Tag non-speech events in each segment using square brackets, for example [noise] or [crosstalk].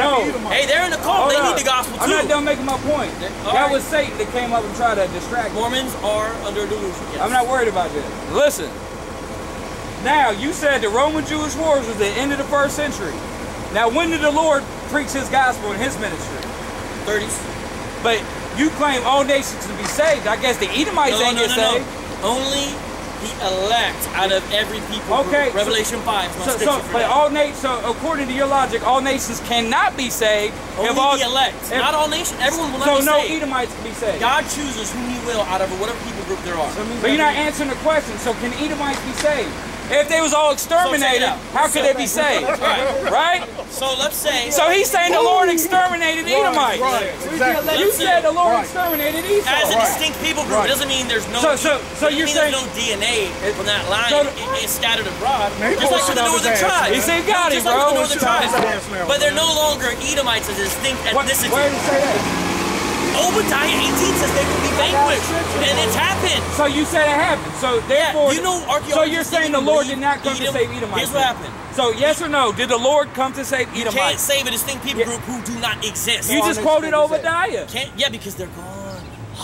No. Hey, they're in the cult. Hold They up. need the gospel too. I'm not done making my point. All that right. was Satan that came up and tried to distract me. Mormons are under delusion. Yes. I'm not worried about this. Listen. Now, you said the Roman Jewish wars was the end of the first century. Now, when did the Lord preach his gospel in his ministry? 30s. But you claim all nations to be saved. I guess the Edomites No, ain't no, no. saved. Only the elect out of every people. Okay, Group. Revelation 5 So, so, but that. all nations, so according to your logic, all nations cannot be saved. Only if all, the elect. if- not all nations. Everyone will not so be no saved. Edomites can be saved. God chooses whom he will out of whatever people group there are. But you're not answering the question. So can Edomites be saved? If they was all exterminated, out. how could they be saved? Right. Right? So let's say So he's saying the Lord exterminated Edomites. Right, exactly. You said the Lord Right. exterminated Esau. as a distinct people group, Right. it doesn't mean there's no. So- so- so doesn't you're saying- no DNA from that line. So- it, it's scattered abroad, Man, just like with the northern ass, tribes. man. He said, "Got it, just like with the northern Posted on his tribes. But they're no longer Edomites as a distinct What, ethnicity. where did it say that? Obadiah 18 says they will be vanquished, and it's happened. So you said it happened. So Yeah, therefore, you know so you're saying the Lord did not come to Edom- save Edomites. Here's what happened. So yes or no? Did the Lord come to save Edomites? You Can't save a distinct people Yeah. group who do not exist. You just quoted Obadiah. Can't, yeah, because they're gone.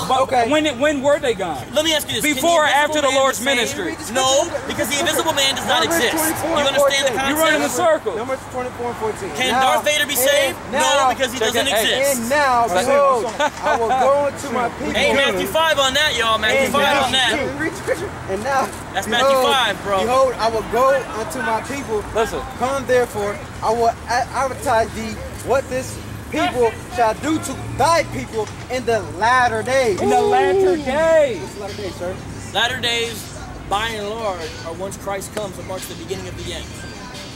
But Okay. when it, when were they gone? Let me ask you this: Before or after the Lord's ministry? No, because the invisible man does not Numbers exist. You understand the 14. concept? You running in circles. Numbers 24 and 14. Can Now- Darth Vader be saved? Now, no, because he doesn't it. Hey, exist. And now, behold, I will go into my people. Hey, Matthew 5 on that, y'all. Matthew And 5 now, on that. Can we read scripture? And now, That's Matthew 5, bro. Behold, I will go unto my people. Listen. Come therefore, I will advertise thee what this people shall do to thy people in the latter days. In the latter days. What's the latter days, sir? Latter days, by and large, are once Christ comes and marks the beginning of the end.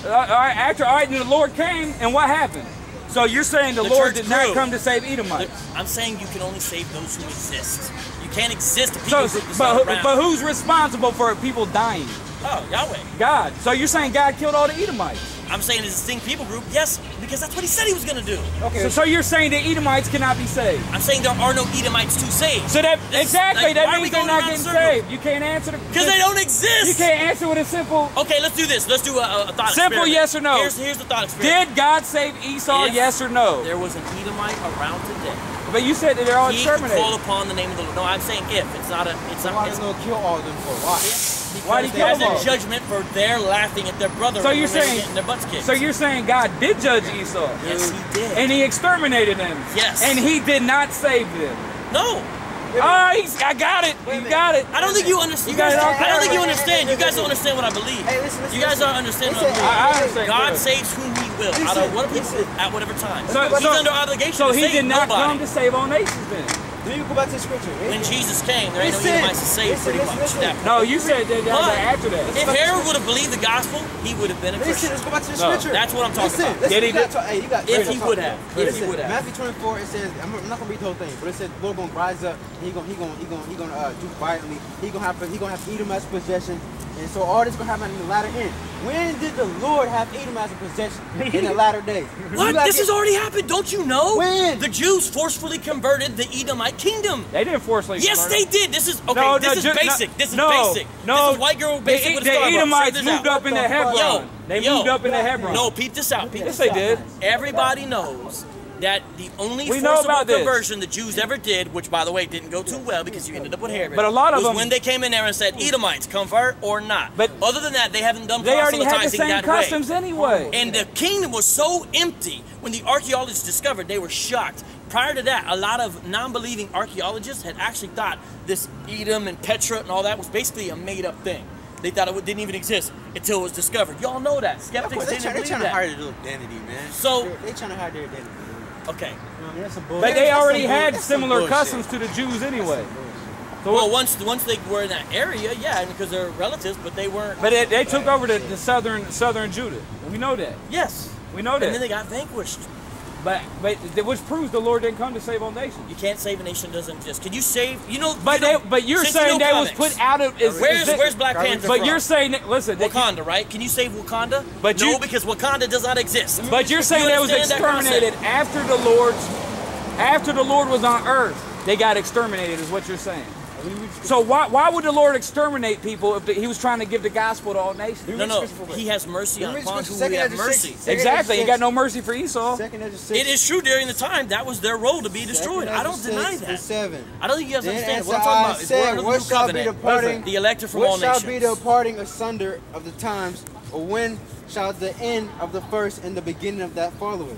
Uh, all right, after all right, and the Lord came, and what happened? So you're saying the, The Lord church did not come to save Edomites? I'm saying you can only save those who exist. You can't exist a people So, but, who- but who's responsible for people dying? Oh, Yahweh. God. So you're saying God killed all the Edomites? I'm saying it's a distinct people group, yes, because that's what he said he was going to do. Okay. So, so you're saying the Edomites cannot be saved? I'm saying there are no Edomites to save. So that This- exactly like, that why are we means they're not around getting in circles? saved. You can't answer the Because they don't exist. You can't answer with a simple. Okay, let's do this. Let's do a, a a thought Simple experiment. yes or no. Here's, here's the thought experiment. Did God save Esau? If yes or no? There was an Edomite around today. But you said that they're all He could exterminated. call upon the name of the Lord. No, I'm saying if. It's not a. It's Why not. does It's, no kill all of them for? Why? Why did he as kill them all? a judgment for their laughing at their brother. So you're saying- their butts kicked. So you're saying God did judge Esau? yes, he did. And he exterminated them. Yes. And he did not save them. no, Oh, he's, I got it. You got it. I don't think you understand. You got it all I don't think you covered. understand. You guys don't understand what I believe. Hey, listen, listen, you guys listen. don't understand what I believe. I, I understand. God saves whom He will, out of what people at whatever time. So, He's so, under obligation so to he save did not nobody. come to save all nations then. Then you go back to the scripture. When Jesus came, there ain't no Listen, Edomites to save, listen, pretty listen, much. listen. That- No, you said that, that, But after that. If Herod would have believed the gospel, he would have been a Listen, Christian. let's go back to the No, scripture. that's what I'm talking listen, about. Listen, Did he you got do- to- hey, you got, If listen, he talk- would have. If he would have. Matthew 24, it says, I'm, I'm not gonna read the whole thing, but it says, Lord gonna rise up, he gonna, he gonna, he gonna, he gonna uh, do violently, he gonna have, he gonna have Edom as possession, and so all this gonna happen in the latter end. When did the Lord have Edom as a possession [laughs] in the latter days? [laughs] What? gotta This get- has already happened. Don't you know? When? The Jews forcefully converted the Edomite kingdom. They didn't forcibly Yes, they them. did. This is okay. No, this no, is Ju- no, basic. this is basic. No, This is white girl basic the, with the a Edomites moved up into What the? Hebron. Yo, they yo. moved up in into Hebron. No, peep this out. Peep yes, this they out. did. Everybody knows that the only We forcible about this. conversion the Jews ever did, which by the way didn't go too well because you ended up with Herod. But a lot of was them- when they came in there and said Edomites convert or not. But- other than that, they haven't done They already had the same customs way. anyway. And the kingdom was so empty when the archaeologists discovered, they were shocked. Prior to that, a lot of non-believing archaeologists had actually thought this Edom and Petra and all that was basically a made-up thing. They thought it didn't even exist until it was discovered. Y'all know that. Of Skeptics course, they didn't try, they believe trying to hide their identity, man. So- they, they trying to hide their identity. Okay. You know what I mean? That's some But they already had similar customs to the Jews anyway. So Well, once once they were in that area, yeah, because they're relatives, but they weren't. but it, they took over the, the southern southern Judah. We know that. yes, We know that. and then they got vanquished. But but which proves the Lord didn't come to save all nations. You can't save a nation that doesn't exist. Can you save? You know. But you they, but you're since you saying know they was put out of. Is, Where's is it- Where's Black Panther But from? you're saying that, listen. that you- Wakanda, right? Can you save Wakanda? But no, you- because Wakanda does not exist. But you're saying You they was understand that exterminated after the Lord's after the Lord was on earth. They got exterminated, is what you're saying. So why why would the Lord exterminate people if the, he was trying to give the gospel to all nations? No, no. He has mercy on Read upon scripture, whom second we have mercy. Exactly. He got no mercy for Esau. Second Ezra six. It is true during the time that was their role to be destroyed. I don't deny that. Seven. I don't think you guys Then understand. What I'm talking about said, we're the what new shall be covenant. the parting- The elected from what shall be the parting asunder of the times, or when shall the end of the first and the beginning of that follow it?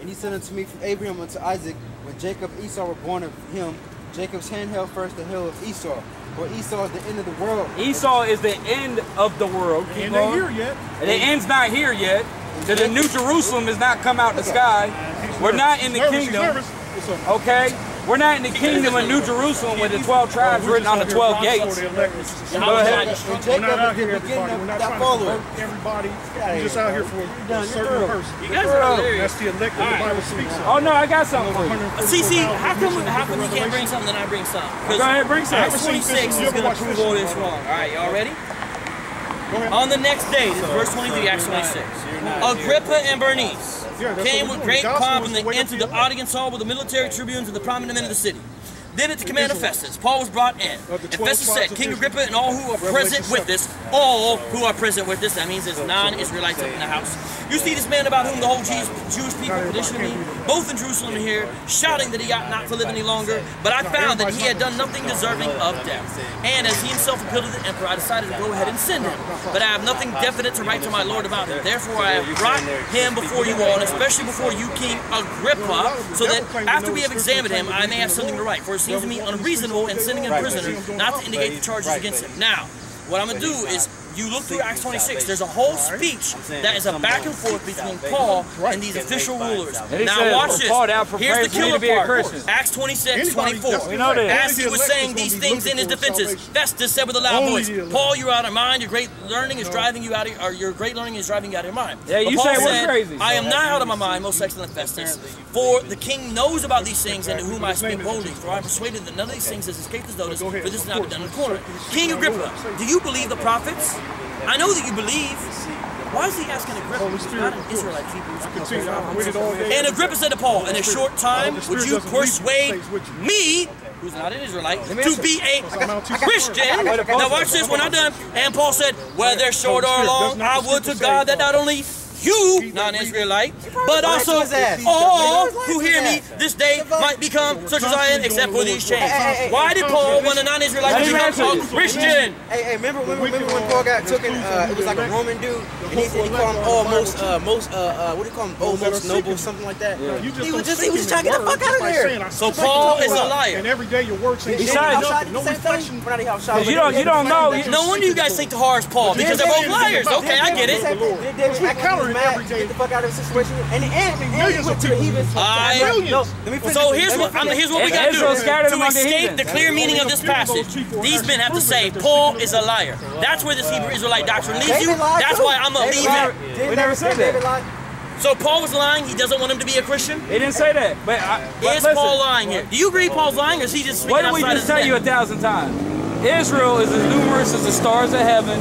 And he said unto me, from Abraham unto Isaac, when Jacob and Esau were born of him, Jacob's hand held first the hill of Esau, for Esau is the end of the world. Esau is the end of the world. Keep And they going. here yet. And the end's not here yet. The, the New Jerusalem has not come out in the sky. We're not in the kingdom. nervous. What's? Okay? We're not in the kingdom of New Jerusalem with the 12 tribes written on the 12 gates. Go ahead. that And instruction? We're not out is here, the beginning everybody. We're of not that trying to hurt everybody. We're just out here for done, a certain person. You guys are hilarious. That's the elect that the Bible speaks of. Oh no, I got something for you. CC, how come how come you can't bring something and I bring something? 'Cause Go ahead, bring something. Acts 26 is going to prove all this wrong. All right, y'all ready? On the next day, this is verse 23, Acts 26. Agrippa and Bernice Yeah, came with great pomp and they entered the audience hall with the military tribunes and the prominent men of the city. Then at the command of Festus, Paul was brought in. And Festus said, King Agrippa and all who are present with this, all who are present with this, that means there's non-Israelites up in the house. You see this man about whom the whole Jews, Jewish people traditionally, both in Jerusalem and here, shouting that he ought not to live any longer. But I found that he had done nothing deserving of death. And as he himself appealed to the emperor, I decided to go ahead and send him. But I have nothing definite to write to my lord about him. Therefore, I have brought him before you all, and especially before you, King Agrippa, so that after we have examined him, I may have something to write. For seems to me unreasonable in sending a prisoner not to indicate the charges against him. Now, what I'm going to do is you look through Acts 26. There's a whole speech that is a back and forth between Paul and these official rulers. Now said, watch this. Paul, thou Here's the killer to be a part. Acts 26, Anybody 24. We know that. As he was saying these things in his defenses, Festus said with a loud voice. Paul, you're out of mind. Your great learning is driving you out of, or your great learning is driving you out of your mind. Yeah, you But Paul say we're said, crazy. I am not out of my mind, most excellent Festus. For the king knows about these things and to whom I speak boldly. For I am persuaded that none of these things has escaped his notice, for this is not be done in a corner. King Agrippa, do you believe the prophets? I know that you believe. Why is he asking Agrippa? Holy He's not an. Israelite. Hebrews. Continue. I waited all day. And Agrippa said to Paul, in a short time, would you doesn't leave you, persuade it stays with you. me, who's not an Israelite, to be a. Christian? Now watch this, we're not done. And Paul said, whether short or long, I would to God that not only you, non-Israelite, but also all who hear me this day might become such as I am, except for these chains. Why did Paul want a non-Israelite to Let me become a. Christian? Hey, hey, remember, remember, remember when Paul got taken? Uh, it was like a Roman dude, and he, he called him all most, uh, most, uh, uh, what do you call him? Oh, most noble, something like that. You He don't was just, he was just trying to get the fuck out of just there. So Paul is a liar. And every day your words ain't Besides- nothing, no reflection. Because you don't, you don't know. No wonder you guys think the horror is Paul, because they're both liars. Okay, I get it. We counter it every day. Get the fuck out of the situation. And, and, and Millions he of went to people. heathens. I- No, let me finish. So here's what I'm, finish. here's what we got to do to escape the clear meaning of this passage. These men have to say Paul is a liar. That's where this Hebrew Israelite doctrine leads you. That's why I'm gonna leave it. We never said that. So Paul was lying. He doesn't want him to be a Christian. he didn't say that. But, I, but Is listen, Paul lying here? Do you agree Paul's lying, or is he just speaking what did we just tell you a thousand times? Israel is as numerous as the stars of heaven.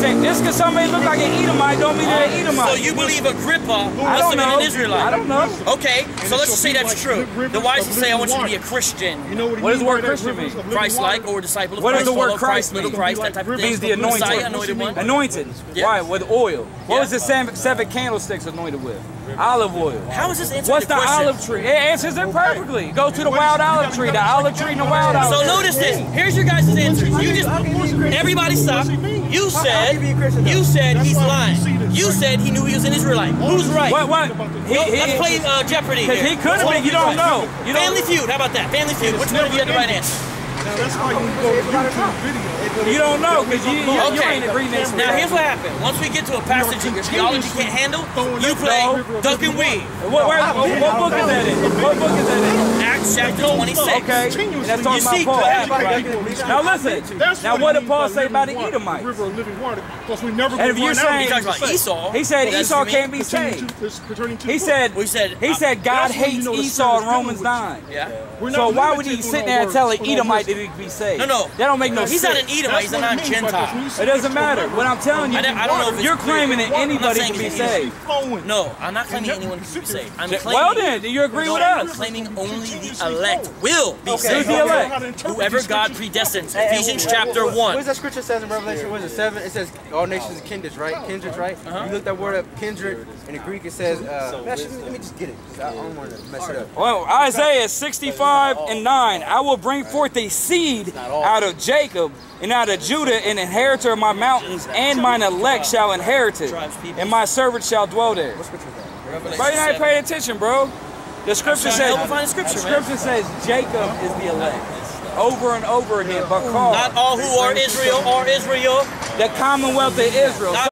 Say- Just because somebody look like an Edomite don't mean they're an Edomite. So you believe Agrippa I must don't have been know. an Israelite? I don't know. Okay, so let's just say that's true. Then why does he say I want you to be a Christian? You know what, he What does the word? Christian mean? Christ-like or disciple of Christ? What does the word follow Christ little mean? Christ, that type of thing. means the anointed. Messiah, anointed one. Anointed. Yeah. Why? With oil. What Yeah. was the seven, seven candlesticks anointed with? Olive oil. How is this answering What's the question? olive tree? It answers it perfectly. Go to the wild olive tree. The olive tree and the wild olive So tree. notice this. Here's your guys' answers. You just everybody stop. You said you said he's lying. You said he knew he was an Israelite. Who's right? What? What? He, he, let's play uh, Jeopardy. Because here. he could have been. You don't know. You don't. Family Feud. How about that? Family Feud. Which one of you had the right answer? Now, that's why you go to YouTube video. You don't know because you, you, you Okay. ain't agreeing this. Now here's what happened. Once we get to a passage that your theology can't handle, you play duck and weave. What, where, what, what book is that in? What book is that in? Acts chapter 26. Okay. That's talking You see, about Paul. Right. Now listen. Now what did Paul say about the living water, Edomites? River of living water. Because we never And if gonna you're run He saying- of talks about things to say. Esau. He said That's Esau can't be saved. to- this- pertaining to He said. We said, He uh, said God that's you hates know Esau in Romans dealing with you. nine. Yeah. So why would he sit there and tell an Edomite that if he be saved. No, no. That don't make no He's sense. not an Edomite. He's a That's what it non-Gentile. when you say It doesn't matter. What I'm telling you, I don't- I don't know if it's you're clear. claiming that anybody can be it's saved. No, I'm not claiming anyone can be saved. I'm Well then, do you agree No, with I'm us? claiming only the elect will be Okay, saved. Who's the elect? how to interpret Whoever God predestines. Hey, hey, Ephesians what- chapter what- 1. What does that scripture says in Revelation? What is it, 7? It says all nations are kindreds, right? Kindreds, right? Uh-huh. You look that word up, kindred. In the Greek it says, uh, actually, let me just get it. I don't want to mess it up. Well, Isaiah 65 and 9. I will bring forth a seed out of Jacob and out of Judah, an inheritor of my mountains, and mine elect shall inherit it, and my servant shall dwell there. What scripture is that? Revelation Bro, you not paying attention, bro. The scripture says help him find the scripture, scripture says Jacob is the elect. Over and over again, but Not all who are Israel are Israel. the commonwealth of Israel. Not